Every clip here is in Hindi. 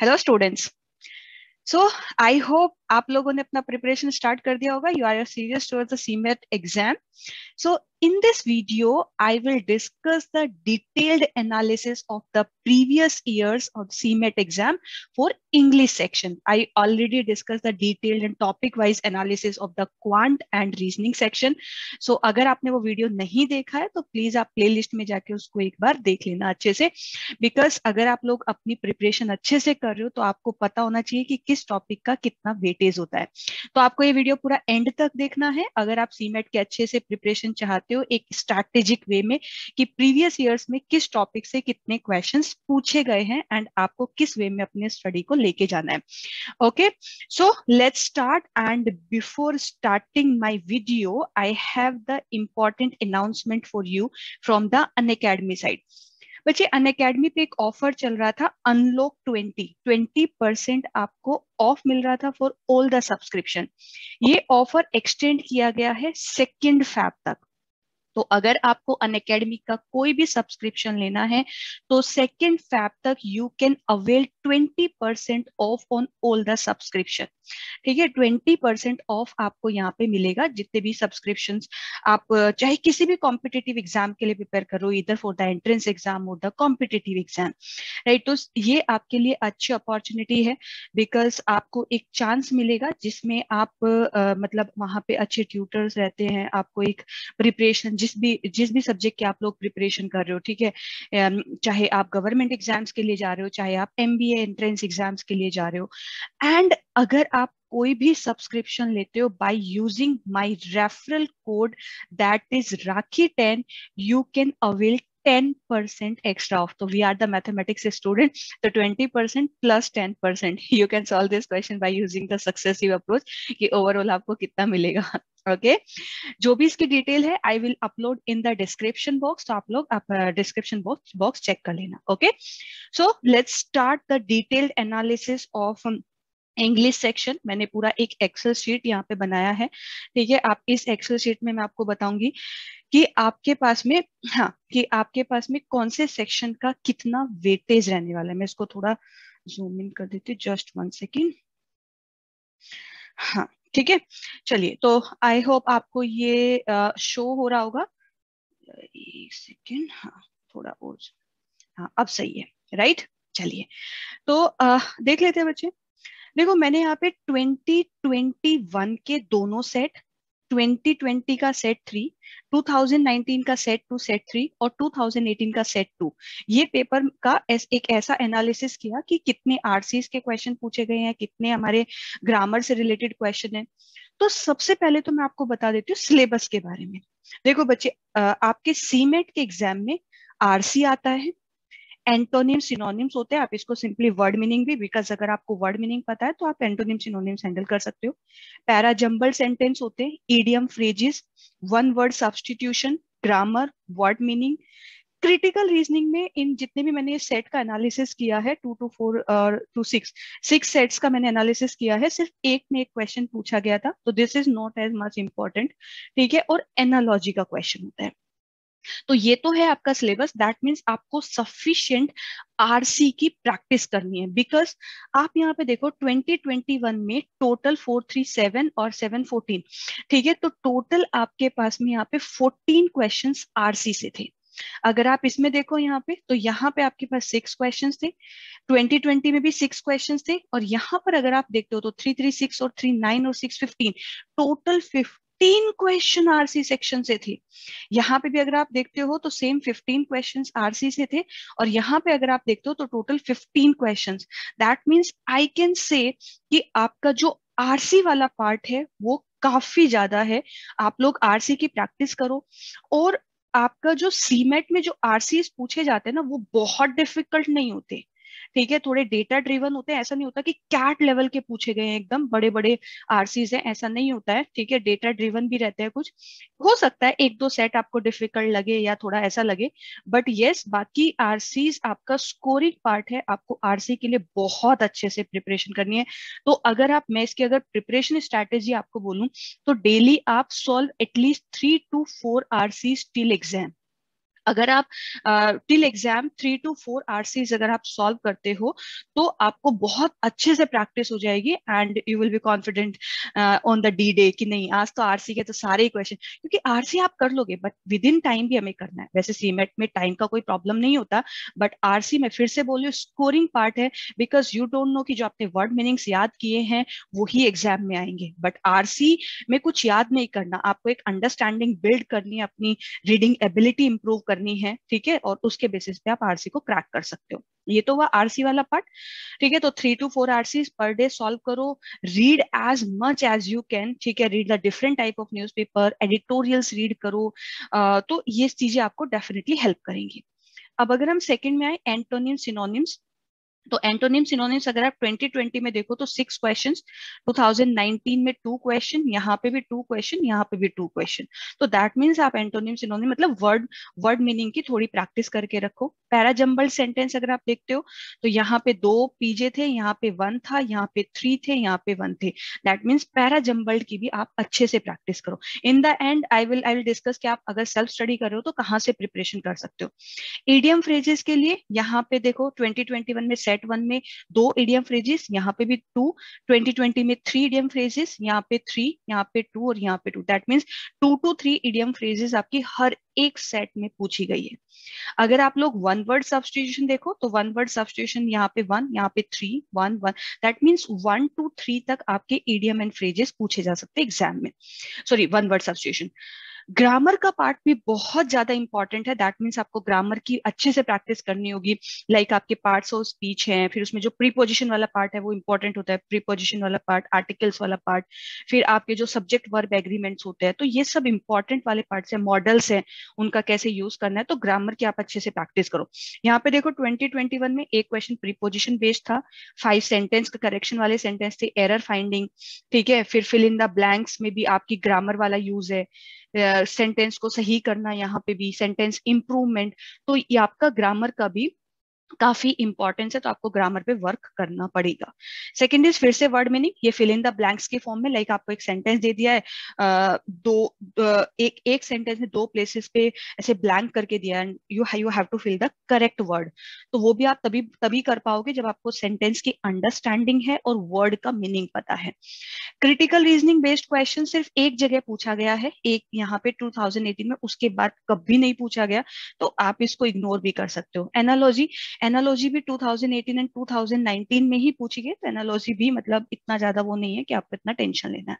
Hello students so I hope आप लोगों ने अपना प्रिपरेशन स्टार्ट कर दिया होगा। You are serious towards the CMAT exam so in this video I will discuss the detailed analysis of the previous years of CMAT exam for English section I already discuss the detailed and topic wise analysis of the quant and reasoning section so अगर आपने वो वीडियो नहीं देखा है तो प्लीज़ आप प्ले में जाके उसको एक बार देख लेना अच्छे से। बिकॉज़ अगर आप लोग अपनी प्रिपरेशन अच्छे से कर रहे हो तो आपको पता होना चाहिए कि किस टॉपिक का कितना वेट वेटेज होता है। तो आपको ये वीडियो पूरा एंड तक देखना है। अगर आप सीमेट के अच्छे से प्रिपरेशन चाहते हो, एक स्ट्रैटेजिक वे में कि प्रीवियस ईयर्स में किस टॉपिक से कितने क्वेश्चन पूछे गए हैं एंड आपको किस वे में अपने स्टडी को लेके जाना है। Okay so let's start and before starting my video I have the announcement for you from the Unacademy side बच्चे अन अकेडमी पे एक ऑफ़र चल रहा था अनलॉक ट्वेंटी ट्वेंटी परसेंट आपको ऑफ़ मिल रहा था फॉर ऑल द सब्सक्रिप्शन ये ऑफ़र एक्सटेंड किया गया है सेकेंड फैब तक. तो अगर आपको अन अकेडमी का कोई भी सब्सक्रिप्शन लेना है तो सेकेंड फैब तक you can avail twenty percent off on all the subscription ठीक है? ट्वेंटी परसेंट ऑफ़ आपको यहाँ पे मिलेगा जितने भी सब्सक्रिप्शन आप चाहे किसी भी कॉम्पिटेटिव एग्ज़ाम के लिए प्रिपेयर करो इधर फॉर द एंट्रेंस एग्ज़ाम और द कॉम्पिटेटिव एग्ज़ाम राइट तो ये आपके लिए अच्छी अपॉर्चुनिटी है बिकॉज़ आपको एक चांस मिलेगा जिसमें आप uh, मतलब वहाँ पे अच्छे ट्यूटर्स रहते हैं आपको एक प्रिपरेशन जिस भी, जिस भी सब्जेक्ट के आप लोग प्रिपरेशन कर रहे हो, ठीक है? चाहे आप गवर्नमेंट एग्ज़ाम्स के लिए जा रहे हो, चाहे आप एम बी एंट्रेंस एग्ज़ाम्स के लिए जा रहे हो एंड अगर आप कोई भी सब्सक्रिप्शन लेते हो by using my referral code that is Rakhi ten you can avail ten percent extra off तो we are the mathematics student तो twenty percent plus ten percent you can solve this question by using the successive approach कि ओवरऑल आपको कितना मिलेगा ओके जो भी इसकी डिटेल है I will upload in the description box तो आप लोग डिस्क्रिप्शन बॉक्स बॉक्स चेक कर लेना okay so let's start the detailed analysis of English section मैंने पूरा एक एक्सेल शीट यहाँ पे बनाया है। ठीक है आप इस एक्सेल शीट में मैं आपको बताऊँगी कि आपके पास में हाँ कि आपके पास में कौन से सेक्शन का कितना वेटेज रहने वाला है। मैं इसको थोड़ा जूम इन कर देती हूँ जस्ट वन सेकेंड हाँ ठीक है? चलिए तो आई होप आपको ये शो हो रहा होगा। एक सेकेंड हाँ थोड़ा और। हाँ अब सही है राइट चलिए तो आ, देख लेते हैं बच्चे। देखो मैंने यहाँ पे 2021 के दोनों सेट 2020 का सेट थ्री 2019 का सेट टू सेट थ्री और 2018 का सेट टू ये पेपर का एस, एक ऐसा एनालिसिस किया कि कितने आरसीस के क्वेश्चन पूछे गए हैं कितने हमारे ग्रामर से रिलेटेड क्वेश्चन है। तो सबसे पहले तो मैं आपको बता देती हूँ सिलेबस के बारे में। देखो बच्चे आपके सीमेट के एग्ज़ाम में आरसी आता है एंटोनिम सिनोनिम्स होते हैं, आप इसको सिंपली वर्ड मीनिंग भी बिकॉज़ अगर आपको वर्ड मीनिंग पता है तो आप एंटोनिम सिनोनिम्स हैंडल कर सकते हो। पैराजम्बल सेंटेंस होते हैं idiom phrases one word substitution grammar word meaning critical reasoning में इन जितने भी मैंने सेट का एनालिसिस किया है टू टू फोर और टू सिक्स सिक्स सेट्स का मैंने एनालिसिस किया है, सिर्फ़ एक में एक क्वेश्चन पूछा गया था तो this is not as much important ठीक है? और एनालॉजी का क्वेश्चन होता है। तो ये तो है आपका सिलेबस दैट मीन्स आपको सफिशियंट आरसी की प्रैक्टिस करनी है. बिकॉज़ आप यहाँ पे देखो 2021 में टोटल 437 और 714 ठीक है? तो टोटल आपके पास में यहाँ पे 14 क्वेश्चंस आरसी से थे. अगर आप इसमें देखो यहाँ पे तो यहाँ पे आपके पास सिक्स क्वेश्चंस थे. 2020 में भी सिक्स क्वेश्चंस थे. और यहाँ पर अगर आप देखते हो तो थ्री थ्री सिक्स और थ्री नाइन और six fifteen total fifteen question RC section से थे। यहाँ पे भी अगर आप देखते हो तो सेम फिफ्टीन क्वेश्चन आरसी से थे और यहाँ पे अगर आप देखते हो तो total fifteen question that means I can say कि आपका जो आरसी वाला पार्ट है वो काफ़ी ज़्यादा है। आप लोग आरसी की प्रैक्टिस करो और आपका जो सीमेट में जो आरसीएस पूछे जाते हैं ना वो बहुत डिफ़िकल्ट नहीं होते। ठीक है, थोड़े डेटा ड्रिवन होते हैं, ऐसा नहीं होता कि कैट लेवल के पूछे गए हैं एकदम बड़े बड़े आरसीज हैं, ऐसा नहीं होता है, ठीक है डेटा ड्रिवन भी रहते हैं कुछ। हो सकता है एक दो सेट आपको डिफ़िकल्ट लगे या थोड़ा ऐसा लगे बट येस बाकी आरसीज आपका स्कोरिंग पार्ट है, आपको आरसी के लिए बहुत अच्छे से प्रिपरेशन करनी है। तो अगर आप, मैं इसकी अगर प्रिपरेशन स्ट्रेटेजी आपको बोलूँ तो डेली आप solve at least three two four RC till exam अगर आप till exam three two four RCs अगर आप सॉल्व करते हो तो आपको बहुत अच्छे से प्रैक्टिस हो जाएगी and you will be confident on the D day कि नहीं, आज तो आरसी के तो सारे ही क्वेश्चन क्योंकि आरसी आप कर लोगे बट विद इन टाइम भी हमें करना है। वैसे सीमेट में टाइम का कोई प्रॉब्लम नहीं होता बट आरसी में फिर से बोलियो स्कोरिंग पार्ट है बिकॉज़ यू डोंट नो कि जो आपने वर्ड मीनिंग्स याद किए हैं वही एग्ज़ाम में आएँगे। बट आरसी में कुछ याद नहीं करना, आपको एक अंडरस्टैंडिंग बिल्ड करनी है, अपनी रीडिंग एबिलिटी इंप्रूव करनी है ठीक है? और उसके बेसिस पे आप आरसी को क्रैक कर सकते हो। ये तो हुआ आरसी वाला पार्ट ठीक है? तो three two four RC per day solve करो। Read as much as you can ठीक है? Read the different type of newspaper editorials read करो। आ, तो ये चीज़ें आपको डेफिनेटली हेल्प करेंगी। अब अगर हम सेकंड में आए एंटोनियम सिनोनिम्स तो एंटोनिम सिनोनिम्स अगर आप 2020 में देखो तो सिक्स क्वेश्चन 2019 में टू क्वेश्चन यहाँ पे भी टू क्वेश्चन यहाँ पे भी टू क्वेश्चन तो दैट मीन्स आप एंटोनिम सिनोनिम मतलब वर्ड वर्ड मीनिंग की थोड़ी प्रैक्टिस करके रखो. पैराजम्बल सेंटेंस अगर आप देखते हो तो यहाँ पे दो पीजे थे, यहाँ पे वन था, यहाँ पे थ्री थे, यहाँ पे वन थे. दैट मीन्स पैराजम्बल्ड की भी आप अच्छे से प्रैक्टिस करो. In the end I will I will discuss कि आप अगर सेल्फ स्टडी कर रहे हो तो कहाँ से प्रिपरेशन कर सकते हो. ईडियम फ्रेजेस के लिए, यहाँ पे देखो ट्वेंटी में सेट वन में दो ईडियम फ्रेजेस यहाँ पे भी टू 2020 में थ्री ईडियम फ्रेजेस यहाँ पे थ्री यहाँ पे टू और यहाँ पे two that means two two three idiom phrases आपकी हर एक सेट में पूछी गई है। अगर आप लोग वन वर्ड सब्सटीट्यूशन देखो तो वन वर्ड सब्सटीट्यूशन यहाँ पे वन यहाँ पे three one one that means one two three तक आपके ईडियम एंड फ्रेजेस पूछे जा सकते एग्ज़ाम में. Sorry one word substitution grammar का पार्ट भी बहुत ज़्यादा इंपॉर्टेंट है। दैट मीन्स आपको ग्रामर की अच्छे से प्रैक्टिस करनी होगी। लाइक like आपके पार्ट्स ऑफ़ स्पीच हैं, फिर उसमें जो प्रीपोजिशन वाला पार्ट है, वो इंपॉर्टेंट होता है। प्रीपोजिशन वाला पार्ट आर्टिकल्स वाला पार्ट फिर आपके जो सब्जेक्ट वर्ब एग्रीमेंट्स होते हैं तो ये सब इंपॉर्टेंट वाले पार्ट्स है मॉडल्स हैं, उनका कैसे यूज़ करना है तो ग्रामर की आप अच्छे से प्रैक्टिस करो। यहाँ पे देखो ट्वेंटी में एक क्वेश्चन प्रीपोजिशन बेस्ड था। फाइव सेंटेंस का करेक्शन वाले सेंटेंस थे एरर फाइंडिंग ठीक है? फिर फिल इन द ब्लैंक्स में भी आपकी ग्रामर वाला यूज़ है। सेंटेंस को सही करना, यहाँ पे भी सेंटेंस इंप्रूवमेंट तो ये आपका ग्रामर का भी काफ़ी इंपॉर्टेंस है तो आपको ग्रामर पे वर्क करना पड़ेगा। सेकेंड इज़ फिर से वर्ड मीनिंग ये फिल इन द ब्लैंक्स के फॉर्म में लाइक like आपको एक सेंटेंस दे दिया है दो एक एक सेंटेंस में दो प्लेसेस पे ऐसे ब्लैंक करके दिया है you you have to fill the correct word तो वो भी आप तभी तभी कर पाओगे जब आपको सेंटेंस की अंडरस्टैंडिंग है और वर्ड का मीनिंग पता है। क्रिटिकल रीजनिंग बेस्ड क्वेश्चन सिर्फ़ एक जगह पूछा गया है, एक यहाँ पे 2018 में, उसके बाद कभी नहीं पूछा गया तो आप इसको इग्नोर भी कर सकते हो। एनालॉजी एनालॉजी भी 2018 एंड 2019 में ही पूछी गई तो एनालॉजी भी मतलब इतना ज़्यादा वो नहीं है कि आपको इतना टेंशन लेना है।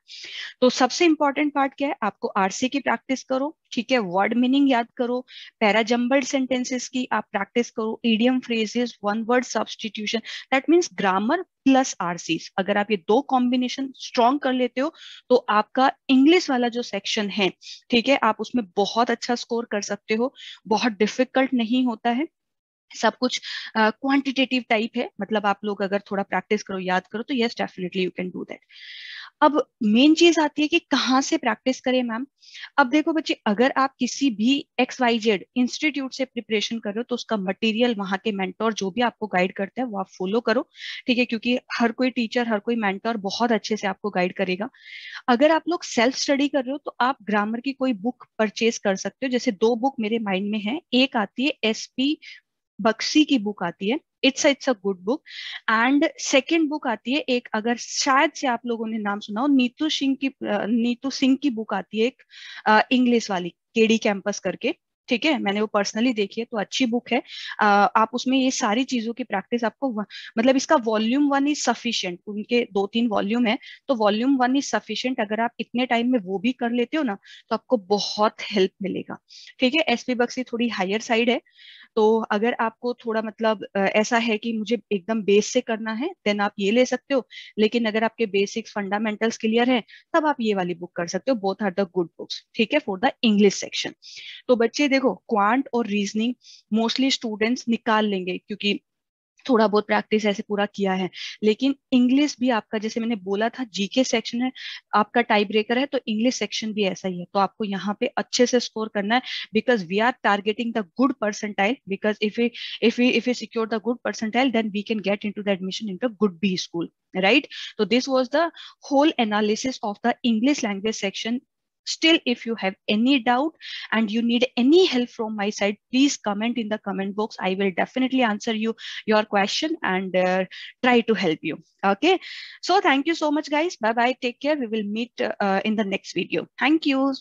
तो सबसे इंपॉर्टेंट पार्ट क्या है? आपको आरसी की प्रैक्टिस करो, ठीक है? वर्ड मीनिंग याद करो पैराजम्बल्ड सेंटेंसेस की आप प्रैक्टिस करो idiom phrases one word substitution that means grammar plus RCs अगर आप ये दो कॉम्बिनेशन स्ट्रॉन्ग कर लेते हो तो आपका इंग्लिश वाला जो सेक्शन है, ठीक है? आप उसमें बहुत अच्छा स्कोर कर सकते हो, बहुत डिफ़िकल्ट नहीं होता है। सब कुछ क्वांटिटेटिव uh, टाइप है। मतलब आप लोग अगर थोड़ा प्रैक्टिस करो याद करो तो yes definitely you can do that अब मेन चीज़ आती है कि कहाँ से प्रैक्टिस करें मैम अब देखो बच्चे अगर आप किसी भी एक्स वाई जेड इंस्टीट्यूट से प्रिपरेशन कर रहे हो तो उसका मटेरियल वहाँ के मेंटोर जो भी आपको गाइड करते हैं वो आप फॉलो करो ठीक है? क्योंकि हर कोई टीचर हर कोई मेंटोर बहुत अच्छे से आपको गाइड करेगा। अगर आप लोग सेल्फ स्टडी कर रहे हो तो आप ग्रामर की कोई बुक परचेज कर सकते हो। जैसे दो बुक मेरे माइंड में है एक आती है एसपी बक्सी की बुक आती है it's it's a good book and second book आती है एक अगर शायद से आप लोगों ने नाम सुना हो नीतू सिंह की नीतू सिंह की बुक आती है एक इंग्लिश वाली केडी कैंपस करके ठीक है? मैंने वो पर्सनली देखी है तो अच्छी बुक है। आ, आप उसमें ये सारी चीज़ों की प्रैक्टिस आपको मतलब इसका वॉल्यूम वन इज़ सफिशियंट उनके दो तीन वॉल्यूम है तो वॉल्यूम वन इज़ सफिशियंट अगर आप इतने टाइम में वो भी कर लेते हो ना तो आपको बहुत हेल्प मिलेगा। ठीक है? एसपी बक्सी थोड़ी हायर साइड है। तो अगर आपको थोड़ा मतलब ऐसा है कि मुझे एकदम बेस से करना है देन आप ये ले सकते हो। लेकिन अगर आपके बेसिक्स फंडामेंटल्स क्लियर है, तब आप ये वाली बुक कर सकते हो। Both are the good books ठीक है? फॉर द इंग्लिश सेक्शन तो बच्चे देखो क्वांट और रीजनिंग मोस्टली स्टूडेंट्स निकाल लेंगे, क्योंकि थोड़ा बहुत प्रैक्टिस ऐसे पूरा किया है। लेकिन इंग्लिश भी आपका, जैसे मैंने बोला था जीके सेक्शन है, आपका टाइप ब्रेकर है तो इंग्लिश सेक्शन भी ऐसा ही है। तो आपको यहाँ पे अच्छे से स्कोर करना है because we are targeting the good percentile because if you if you if you secure the good percentile then we can get into the admission into good B school right? so this was the whole analysis of the english language section still if you have any doubt and you need any help from my side please comment in the comment box. I will definitely answer you your question and uh, try to help you. Okay? So thank you so much guys. Bye bye take care. We will meet uh, in the next video. Thank you